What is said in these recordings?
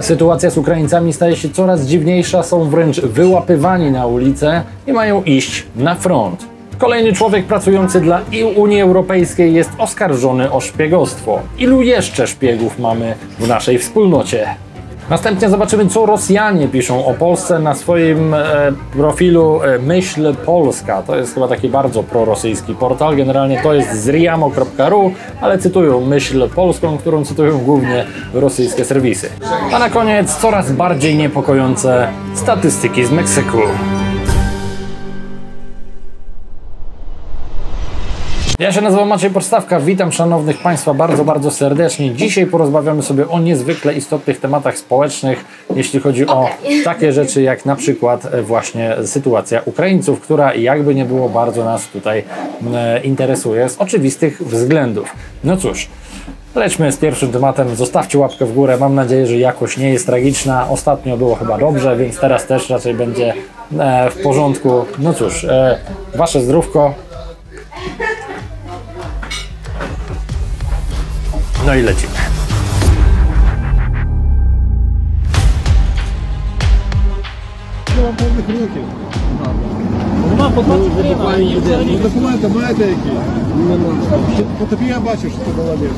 Sytuacja z Ukraińcami staje się coraz dziwniejsza, są wręcz wyłapywani na ulicę i mają iść na front. Kolejny człowiek pracujący dla Unii Europejskiej jest oskarżony o szpiegostwo. Ilu jeszcze szpiegów mamy w naszej wspólnocie? Następnie zobaczymy, co Rosjanie piszą o Polsce na swoim e, profilu e, Myśl Polska. To jest chyba taki bardzo prorosyjski portal. Generalnie to jest zriamo.ru, ale cytują Myśl Polską, którą cytują głównie rosyjskie serwisy. A na koniec coraz bardziej niepokojące statystyki z Meksyku. Ja się nazywam Maciej Podstawka, witam szanownych Państwa bardzo, bardzo serdecznie. Dzisiaj porozmawiamy sobie o niezwykle istotnych tematach społecznych, jeśli chodzi o takie rzeczy jak na przykład e, właśnie sytuacja Ukraińców, która jakby nie było bardzo nas tutaj e, interesuje z oczywistych względów. No cóż, Lećmy z pierwszym tematem. Zostawcie łapkę w górę. Mam nadzieję, że jakość nie jest tragiczna. Ostatnio było chyba dobrze, więc teraz też raczej będzie e, w porządku. No cóż, Wasze zdrówko. No i lecimy. років. Нема по 20 гривень. Документи маєте які? По тобі я бачу, що ти молодець.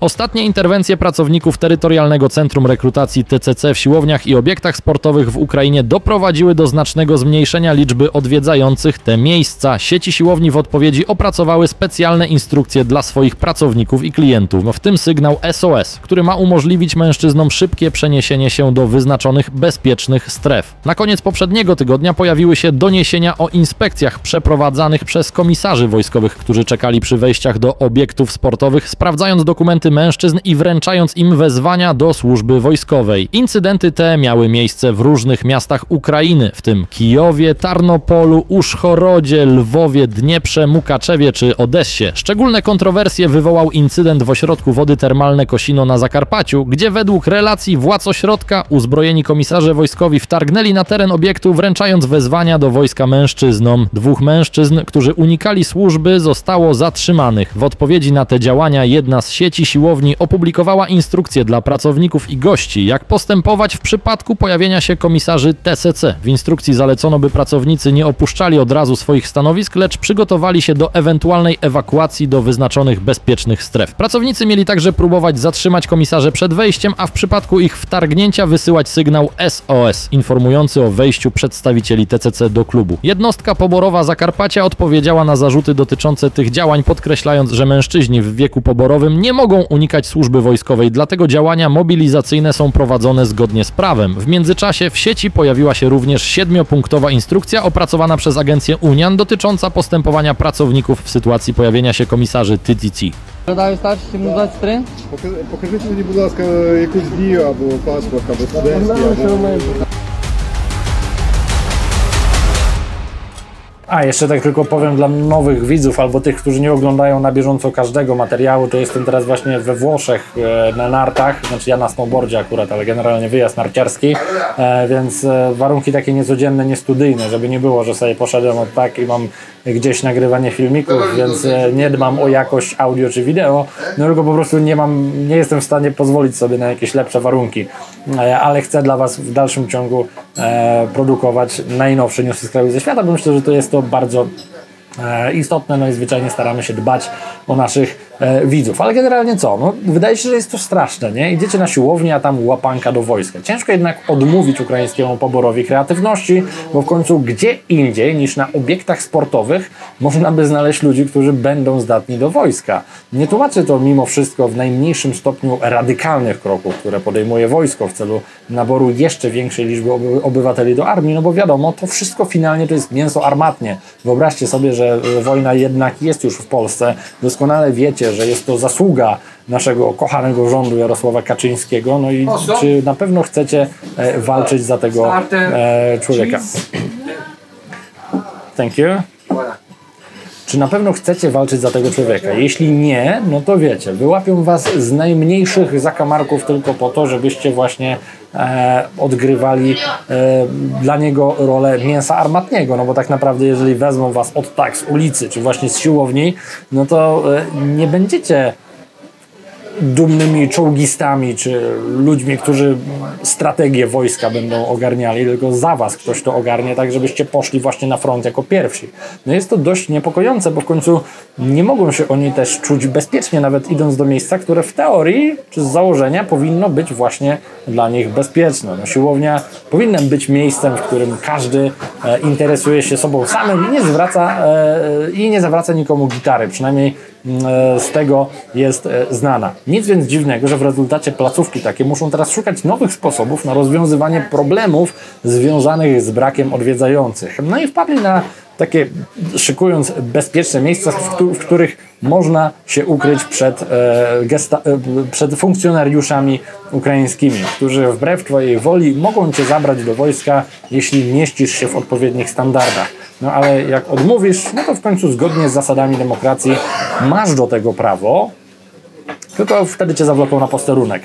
Ostatnie interwencje pracowników Terytorialnego Centrum Rekrutacji TCC w siłowniach i obiektach sportowych w Ukrainie doprowadziły do znacznego zmniejszenia liczby odwiedzających te miejsca. Sieci siłowni w odpowiedzi opracowały specjalne instrukcje dla swoich pracowników i klientów, w tym sygnał SOS, który ma umożliwić mężczyznom szybkie przeniesienie się do wyznaczonych bezpiecznych stref. Na koniec poprzedniego tygodnia pojawiły się doniesienia o inspekcjach przeprowadzanych przez komisarzy wojskowych, którzy czekali przy wejściach do obiektów sportowych, sprawdzając dokumenty mężczyzn i wręczając im wezwania do służby wojskowej. Incydenty te miały miejsce w różnych miastach Ukrainy, w tym Kijowie, Tarnopolu, Uszchorodzie, Lwowie, Dnieprze, Mukaczewie czy Odessie. Szczególne kontrowersje wywołał incydent w ośrodku wody termalne Kosino na Zakarpaciu, gdzie według relacji władz ośrodka uzbrojeni komisarze wojskowi wtargnęli na teren obiektu, wręczając wezwania do wojska mężczyznom. Dwóch mężczyzn, którzy unikali służby, zostało zatrzymanych. W odpowiedzi na te działania jedna z sieci siłowni opublikowała instrukcje dla pracowników i gości, jak postępować w przypadku pojawienia się komisarzy TSC. W instrukcji zalecono, by pracownicy nie opuszczali od razu swoich stanowisk, lecz przygotowali się do ewentualnej ewakuacji do wyznaczonych bezpiecznych stref. Pracownicy mieli także próbować zatrzymać komisarze przed wejściem, a w przypadku ich wtargnięcia wysyłać sygnał SOS, informujący o wejściu przedstawicieli TCC do klubu. Jednostka poborowa Zakarpacia odpowiedziała na zarzuty dotyczące tych działań, podkreślając, że mężczyźni w wieku poborowym nie mogą unikać służby wojskowej, dlatego działania mobilizacyjne są prowadzone zgodnie z prawem. W międzyczasie w sieci pojawiła się również siedmiopunktowa instrukcja opracowana przez agencję Unian dotycząca postępowania pracowników w sytuacji pojawienia się komisarzy TTC. Передаю старший 723. Покажи- Покажіть мені, будь ласка, якусь дію або паспорт, або студентський, або... A, jeszcze tak tylko powiem dla nowych widzów albo tych, którzy nie oglądają na bieżąco każdego materiału, to jestem teraz właśnie we Włoszech e, na nartach, znaczy ja na snowboardzie akurat, ale generalnie wyjazd narciarski, e, więc e, warunki takie niecodzienne, niestudyjne, żeby nie było, że sobie poszedłem od tak i mam gdzieś nagrywanie filmików, więc e, nie dbam o jakość audio czy wideo, no tylko po prostu nie mam, nie jestem w stanie pozwolić sobie na jakieś lepsze warunki, e, ale chcę dla Was w dalszym ciągu e, produkować najnowsze newsy z kraju i ze świata, bo myślę, że to jest to bardzo istotne, no i zwyczajnie staramy się dbać o naszych e, widzów. Ale generalnie co? No, wydaje się, że jest to straszne, nie? Idziecie na siłownię, a tam łapanka do wojska. Ciężko jednak odmówić ukraińskiemu poborowi kreatywności, bo w końcu gdzie indziej niż na obiektach sportowych można by znaleźć ludzi, którzy będą zdatni do wojska. Nie tłumaczy to mimo wszystko w najmniejszym stopniu radykalnych kroków, które podejmuje wojsko w celu naboru jeszcze większej liczby oby- obywateli do armii, no bo wiadomo, to wszystko finalnie to jest mięso armatnie. Wyobraźcie sobie, że wojna jednak jest już w Polsce. Doskonale wiecie, że jest to zasługa naszego kochanego rządu Jarosława Kaczyńskiego. No i czy na pewno chcecie e, walczyć za tego e, człowieka? Thank you. Czy na pewno chcecie walczyć za tego człowieka? Jeśli nie, no to wiecie, wyłapią was z najmniejszych zakamarków tylko po to, żebyście właśnie e, odgrywali e, dla niego rolę mięsa armatniego. No bo tak naprawdę, jeżeli wezmą was od tak z ulicy, czy właśnie z siłowni, no to e, nie będziecie dumnymi czołgistami, czy ludźmi, którzy strategię wojska będą ogarniali, tylko za was ktoś to ogarnie, tak żebyście poszli właśnie na front jako pierwsi. No jest to dość niepokojące, bo w końcu nie mogą się oni też czuć bezpiecznie, nawet idąc do miejsca, które w teorii, czy z założenia powinno być właśnie dla nich bezpieczne. No, siłownia powinna być miejscem, w którym każdy e, interesuje się sobą samym i nie zwraca, e, i nie zawraca nikomu gitary, przynajmniej e, z tego jest e, znana. Nic więc dziwnego, że w rezultacie placówki takie muszą teraz szukać nowych sposobów na rozwiązywanie problemów związanych z brakiem odwiedzających. No i wpadli na takie, szykując bezpieczne miejsca, w, któ- w których można się ukryć przed, e, e, przed funkcjonariuszami ukraińskimi, którzy wbrew Twojej woli mogą Cię zabrać do wojska, jeśli mieścisz się w odpowiednich standardach. No ale jak odmówisz, no to w końcu zgodnie z zasadami demokracji masz do tego prawo, tylko wtedy cię zawloką na posterunek.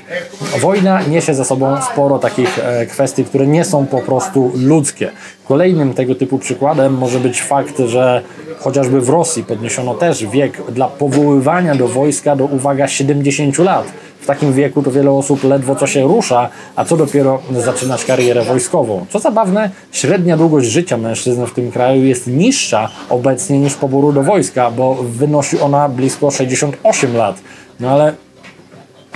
Wojna niesie ze sobą sporo takich e, kwestii, które nie są po prostu ludzkie. Kolejnym tego typu przykładem może być fakt, że chociażby w Rosji podniesiono też wiek dla powoływania do wojska do uwaga 70 lat. W takim wieku to wiele osób ledwo co się rusza, a co dopiero zaczynać karierę wojskową. Co zabawne, średnia długość życia mężczyzn w tym kraju jest niższa obecnie niż poboru do wojska, bo wynosi ona blisko 68 lat. No ale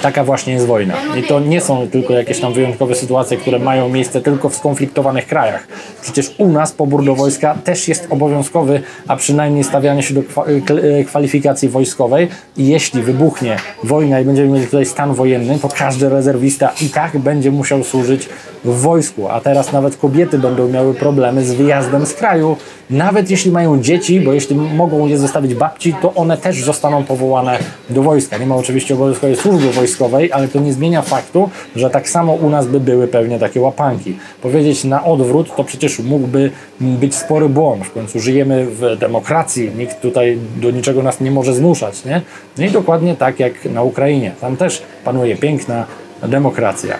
taka właśnie jest wojna. I to nie są tylko jakieś tam wyjątkowe sytuacje, które mają miejsce tylko w skonfliktowanych krajach. Przecież u nas pobór do wojska też jest obowiązkowy, a przynajmniej stawianie się do kwa- kl- kwalifikacji wojskowej. I jeśli wybuchnie wojna i będziemy mieli tutaj stan wojenny, to każdy rezerwista i tak będzie musiał służyć w wojsku. A teraz nawet kobiety będą miały problemy z wyjazdem z kraju, nawet jeśli mają dzieci, bo jeśli mogą je zostawić babci, to one też zostaną powołane do wojska. Nie ma oczywiście obowiązkowej służby wojskowej, ale to nie zmienia faktu, że tak samo u nas by były pewnie takie łapanki. Powiedzieć na odwrót, to przecież mógłby być spory błąd. W końcu żyjemy w demokracji, nikt tutaj do niczego nas nie może zmuszać. Nie? No i dokładnie tak jak na Ukrainie. Tam też panuje piękna demokracja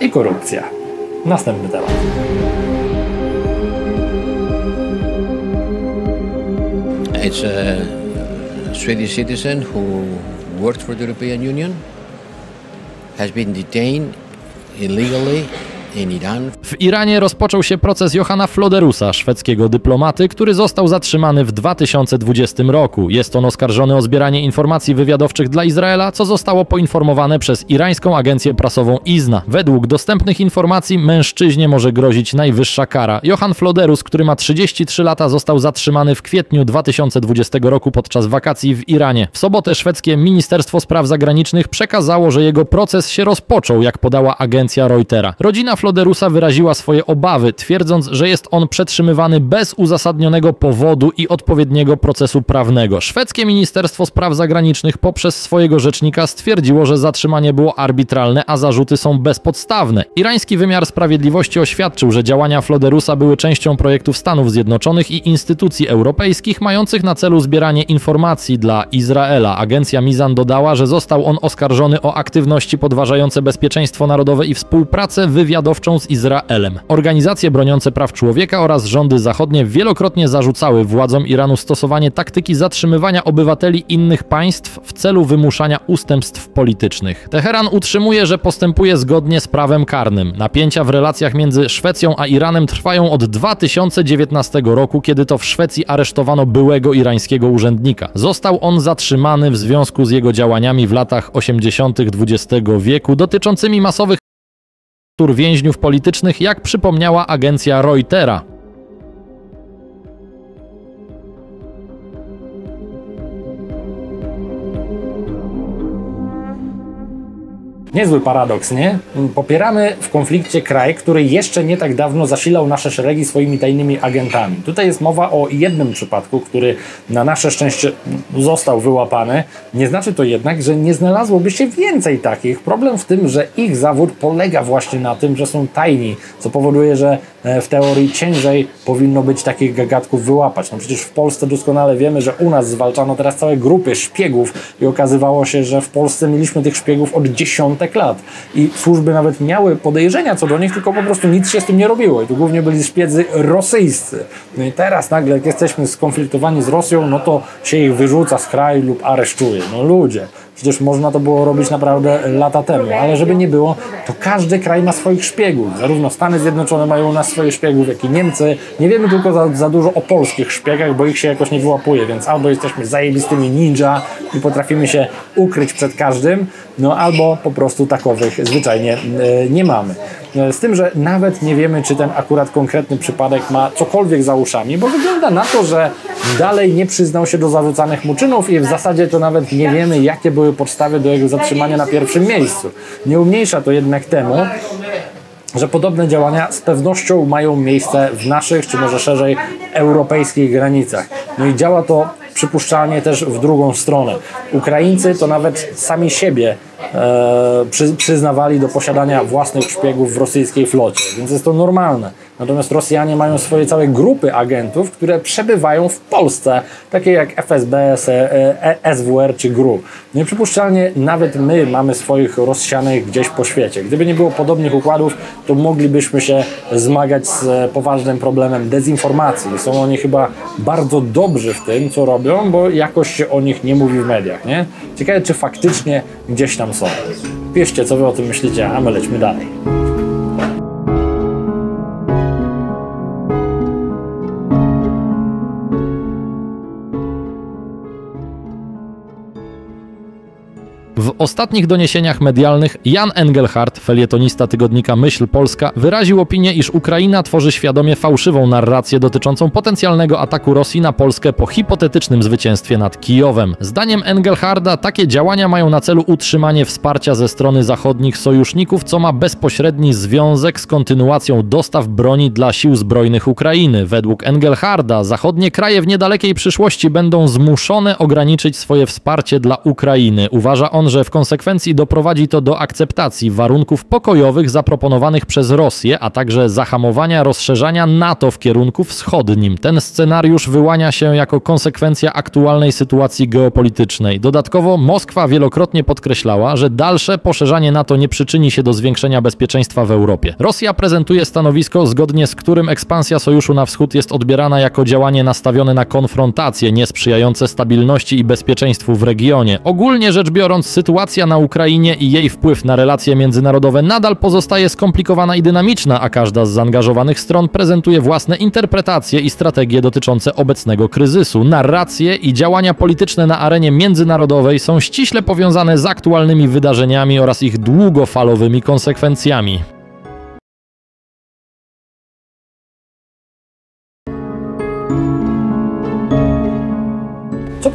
i korupcja. Następny temat. It's a Swedish citizen who worked for the European Union, has been detained illegally W Iranie rozpoczął się proces Johanna Floderusa, szwedzkiego dyplomaty, który został zatrzymany w 2020 roku. Jest on oskarżony o zbieranie informacji wywiadowczych dla Izraela, co zostało poinformowane przez irańską agencję prasową IZNA. Według dostępnych informacji mężczyźnie może grozić najwyższa kara. Johann Floderus, który ma 33 lata, został zatrzymany w kwietniu 2020 roku podczas wakacji w Iranie. W sobotę szwedzkie Ministerstwo Spraw Zagranicznych przekazało, że jego proces się rozpoczął, jak podała agencja Reutera. Rodzina Floderusa wyraziła swoje obawy, twierdząc, że jest on przetrzymywany bez uzasadnionego powodu i odpowiedniego procesu prawnego. Szwedzkie Ministerstwo Spraw Zagranicznych poprzez swojego rzecznika stwierdziło, że zatrzymanie było arbitralne, a zarzuty są bezpodstawne. Irański wymiar sprawiedliwości oświadczył, że działania Floderusa były częścią projektów Stanów Zjednoczonych i instytucji europejskich mających na celu zbieranie informacji dla Izraela. Agencja Mizan dodała, że został on oskarżony o aktywności podważające bezpieczeństwo narodowe i współpracę z Izraelem. Organizacje broniące praw człowieka oraz rządy zachodnie wielokrotnie zarzucały władzom Iranu stosowanie taktyki zatrzymywania obywateli innych państw w celu wymuszania ustępstw politycznych. Teheran utrzymuje, że postępuje zgodnie z prawem karnym. Napięcia w relacjach między Szwecją a Iranem trwają od 2019 roku, kiedy to w Szwecji aresztowano byłego irańskiego urzędnika. Został on zatrzymany w związku z jego działaniami w latach 80. XX wieku dotyczącymi masowych tortur więźniów politycznych, jak przypomniała agencja Reutera. Niezły paradoks, nie? Popieramy w konflikcie kraj, który jeszcze nie tak dawno zasilał nasze szeregi swoimi tajnymi agentami. Tutaj jest mowa o jednym przypadku, który na nasze szczęście został wyłapany. Nie znaczy to jednak, że nie znalazłoby się więcej takich. Problem w tym, że ich zawód polega właśnie na tym, że są tajni, co powoduje, że e, w teorii ciężej powinno być takich gagatków wyłapać. No przecież w Polsce doskonale wiemy, że u nas zwalczano teraz całe grupy szpiegów i okazywało się, że w Polsce mieliśmy tych szpiegów od 10 setek lat. I służby nawet miały podejrzenia co do nich, tylko po prostu nic się z tym nie robiło. I tu głównie byli szpiedzy rosyjscy. No i teraz nagle, jak jesteśmy skonfliktowani z Rosją, no to się ich wyrzuca z kraju lub aresztuje. No ludzie. Przecież można to było robić naprawdę lata temu, ale żeby nie było, to każdy kraj ma swoich szpiegów. Zarówno Stany Zjednoczone mają u nas swoich szpiegów, jak i Niemcy. Nie wiemy tylko za, za dużo o polskich szpiegach, bo ich się jakoś nie wyłapuje, więc albo jesteśmy zajebistymi ninja i potrafimy się ukryć przed każdym, no albo po prostu takowych zwyczajnie e, nie mamy. E, Z tym, że nawet nie wiemy, czy ten akurat konkretny przypadek ma cokolwiek za uszami, bo wygląda na to, że dalej nie przyznał się do zarzucanych mu czynów i w zasadzie to nawet nie wiemy, jakie były podstawy do jego zatrzymania na pierwszym miejscu. Nie umniejsza to jednak temu, że podobne działania z pewnością mają miejsce w naszych, czy może szerzej europejskich granicach. No i działa to przypuszczalnie też w drugą stronę. Ukraińcy to nawet sami siebie e, przy, przyznawali do posiadania własnych szpiegów w rosyjskiej flocie, więc jest to normalne. Natomiast Rosjanie mają swoje całe grupy agentów, które przebywają w Polsce, takie jak FSB, S- e, SWR czy GRU. No i przypuszczalnie nawet my mamy swoich rozsianych gdzieś po świecie. Gdyby nie było podobnych układów, to moglibyśmy się zmagać z e, poważnym problemem dezinformacji. Są oni chyba bardzo dobrzy w tym, co robią, bo jakoś się o nich nie mówi w mediach. Nie? Ciekawe, czy faktycznie gdzieś tam są. Piszcie, co wy o tym myślicie, a my lećmy dalej. Ostatnich doniesieniach medialnych Jan Engelhardt, felietonista tygodnika Myśl Polska, wyraził opinię, iż Ukraina tworzy świadomie fałszywą narrację dotyczącą potencjalnego ataku Rosji na Polskę po hipotetycznym zwycięstwie nad Kijowem. Zdaniem Engelharda takie działania mają na celu utrzymanie wsparcia ze strony zachodnich sojuszników, co ma bezpośredni związek z kontynuacją dostaw broni dla sił zbrojnych Ukrainy. Według Engelharda zachodnie kraje w niedalekiej przyszłości będą zmuszone ograniczyć swoje wsparcie dla Ukrainy. Uważa on, że w konsekwencji doprowadzi to do akceptacji warunków pokojowych zaproponowanych przez Rosję, a także zahamowania rozszerzania NATO w kierunku wschodnim. Ten scenariusz wyłania się jako konsekwencja aktualnej sytuacji geopolitycznej. Dodatkowo Moskwa wielokrotnie podkreślała, że dalsze poszerzanie NATO nie przyczyni się do zwiększenia bezpieczeństwa w Europie. Rosja prezentuje stanowisko, zgodnie z którym ekspansja sojuszu na wschód jest odbierana jako działanie nastawione na konfrontację, niesprzyjające stabilności i bezpieczeństwu w regionie. Ogólnie rzecz biorąc, sytuacja na Ukrainie i jej wpływ na relacje międzynarodowe nadal pozostaje skomplikowana i dynamiczna, a każda z zaangażowanych stron prezentuje własne interpretacje i strategie dotyczące obecnego kryzysu. Narracje i działania polityczne na arenie międzynarodowej są ściśle powiązane z aktualnymi wydarzeniami oraz ich długofalowymi konsekwencjami.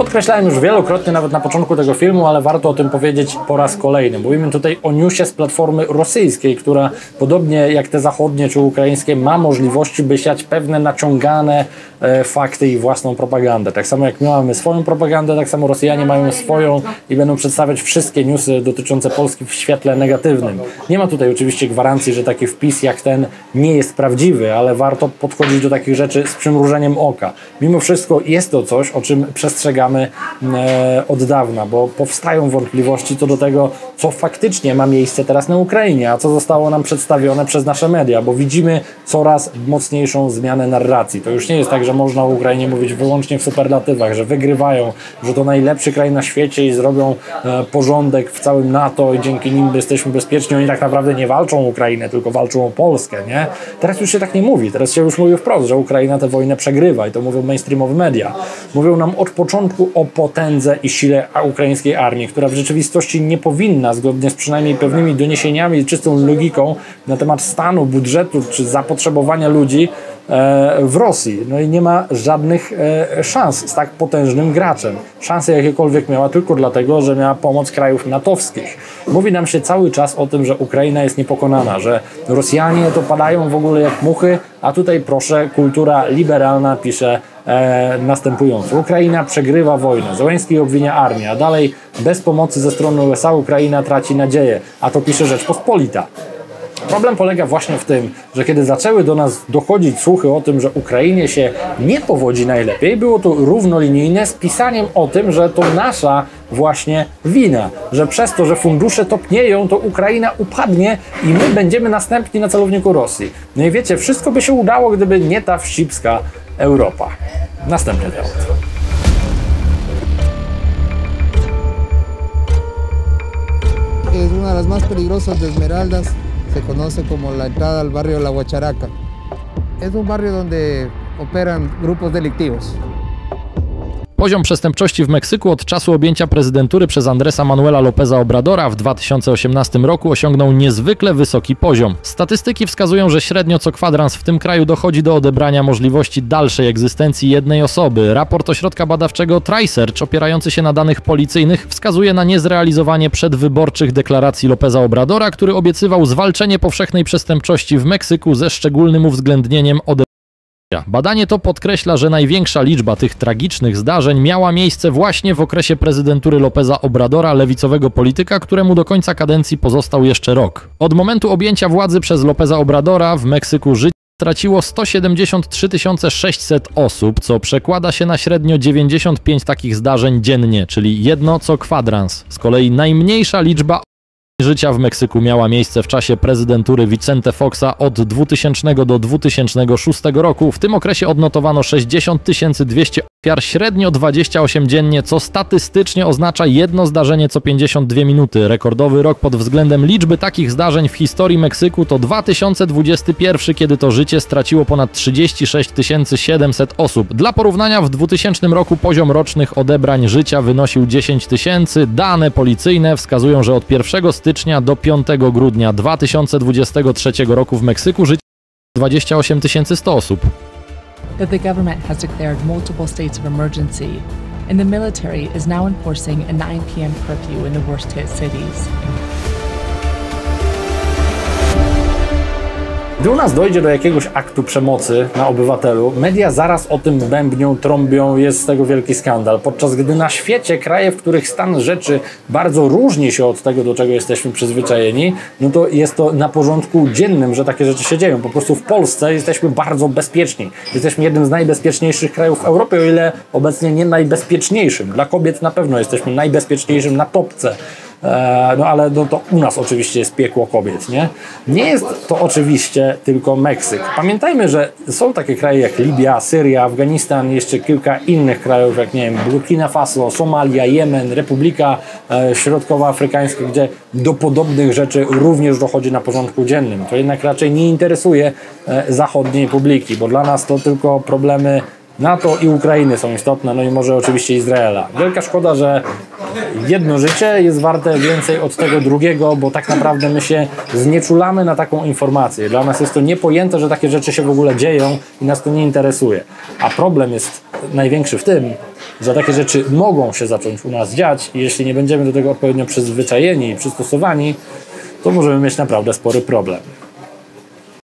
Podkreślałem już wielokrotnie, nawet na początku tego filmu, ale warto o tym powiedzieć po raz kolejny. Mówimy tutaj o newsie z platformy rosyjskiej, która podobnie jak te zachodnie czy ukraińskie ma możliwości, by siać pewne naciągane e, fakty i własną propagandę. Tak samo jak my mamy swoją propagandę, tak samo Rosjanie mają swoją i będą przedstawiać wszystkie newsy dotyczące Polski w świetle negatywnym. Nie ma tutaj oczywiście gwarancji, że taki wpis jak ten nie jest prawdziwy, ale warto podchodzić do takich rzeczy z przymrużeniem oka. Mimo wszystko jest to coś, o czym przestrzegamy e, od dawna, bo powstają wątpliwości co do tego, co faktycznie ma miejsce teraz na Ukrainie, a co zostało nam przedstawione przez nasze media, bo widzimy coraz mocniejszą zmianę narracji. To już nie jest tak, że można o Ukrainie mówić wyłącznie w superlatywach, że wygrywają, że to najlepszy kraj na świecie i zrobią e, porządek w całym NATO i dzięki nim jesteśmy bezpieczni. Oni tak naprawdę nie walczą o Ukrainę, tylko walczą o Polskę, nie? Teraz już się tak nie mówi. Teraz się już mówi wprost, że Ukraina tę wojnę przegrywa i to mówią mainstreamowe media. Mówią nam od początku o potędze i sile ukraińskiej armii, która w rzeczywistości nie powinna, zgodnie z przynajmniej pewnymi doniesieniami i czystą logiką na temat stanu, budżetu czy zapotrzebowania ludzi e, w Rosji. No i nie ma żadnych e, szans z tak potężnym graczem. Szanse jakiekolwiek miała tylko dlatego, że miała pomoc krajów natowskich. Mówi nam się cały czas o tym, że Ukraina jest niepokonana, że Rosjanie to padają w ogóle jak muchy, a tutaj proszę, kultura liberalna pisze e, następująco. Ukraina przegrywa wojnę, Zełenski obwinia armię, a dalej bez pomocy ze strony USA Ukraina traci nadzieję, a to pisze Rzeczpospolita. Problem polega właśnie w tym, że kiedy zaczęły do nas dochodzić słuchy o tym, że Ukrainie się nie powodzi najlepiej, było to równolinijne z pisaniem o tym, że to nasza właśnie wina, że przez to, że fundusze topnieją, to Ukraina upadnie i my będziemy następni na celowniku Rosji. No i wiecie, wszystko by się udało, gdyby nie ta wścibska Europa. Następny temat. es una de las más peligrosas de Esmeraldas, se conoce como la entrada al barrio La Huacharaca. Es un barrio donde operan grupos delictivos. Poziom przestępczości w Meksyku od czasu objęcia prezydentury przez Andresa Manuela Lopeza Obradora w 2018 roku osiągnął niezwykle wysoki poziom. Statystyki wskazują, że średnio co kwadrans w tym kraju dochodzi do odebrania możliwości dalszej egzystencji jednej osoby. Raport ośrodka badawczego TriSearch opierający się na danych policyjnych wskazuje na niezrealizowanie przedwyborczych deklaracji Lopeza Obradora, który obiecywał zwalczenie powszechnej przestępczości w Meksyku ze szczególnym uwzględnieniem odebrania Badanie to podkreśla, że największa liczba tych tragicznych zdarzeń miała miejsce właśnie w okresie prezydentury Lopeza Obradora, lewicowego polityka, któremu do końca kadencji pozostał jeszcze rok. Od momentu objęcia władzy przez Lopeza Obradora w Meksyku życie straciło 173 600 osób, co przekłada się na średnio 95 takich zdarzeń dziennie, czyli jedno co kwadrans. Z kolei najmniejsza liczba życia w Meksyku miała miejsce w czasie prezydentury Vicente Foxa od 2000 do 2006 roku. W tym okresie odnotowano 60 200 ofiar, średnio 28 dziennie, co statystycznie oznacza jedno zdarzenie co 52 minuty. Rekordowy rok pod względem liczby takich zdarzeń w historii Meksyku to 2021, kiedy to życie straciło ponad 36 700 osób. Dla porównania w 2000 roku poziom rocznych odebrań życia wynosił 10 tysięcy. Dane policyjne wskazują, że od 1 stycznia do 5 grudnia 2023 roku w Meksyku życie 28 100 osób. that the government has declared multiple states of emergency, and the military is now enforcing a 9 p.m. curfew in the worst hit cities. Gdy u nas dojdzie do jakiegoś aktu przemocy na obywatelu, media zaraz o tym bębnią, trąbią, jest z tego wielki skandal. Podczas gdy na świecie kraje, w których stan rzeczy bardzo różni się od tego, do czego jesteśmy przyzwyczajeni, no to jest to na porządku dziennym, że takie rzeczy się dzieją. Po prostu w Polsce jesteśmy bardzo bezpieczni. Jesteśmy jednym z najbezpieczniejszych krajów w Europie, o ile obecnie nie najbezpieczniejszym. Dla kobiet na pewno jesteśmy najbezpieczniejszym na topce. E, No ale no to u nas oczywiście jest piekło kobiet, nie? Nie jest to oczywiście tylko Meksyk. Pamiętajmy, że są takie kraje jak Libia, Syria, Afganistan, jeszcze kilka innych krajów, jak nie wiem, Burkina Faso, Somalia, Jemen, Republika e, Środkowoafrykańska, gdzie do podobnych rzeczy również dochodzi na porządku dziennym. To jednak raczej nie interesuje e, zachodniej publiki, bo dla nas to tylko problemy NATO i Ukrainy są istotne, no i może oczywiście Izraela. Wielka szkoda, że jedno życie jest warte więcej od tego drugiego, bo tak naprawdę my się znieczulamy na taką informację. Dla nas jest to niepojęte, że takie rzeczy się w ogóle dzieją i nas to nie interesuje. A problem jest największy w tym, że takie rzeczy mogą się zacząć u nas dziać i jeśli nie będziemy do tego odpowiednio przyzwyczajeni i przystosowani, to możemy mieć naprawdę spory problem.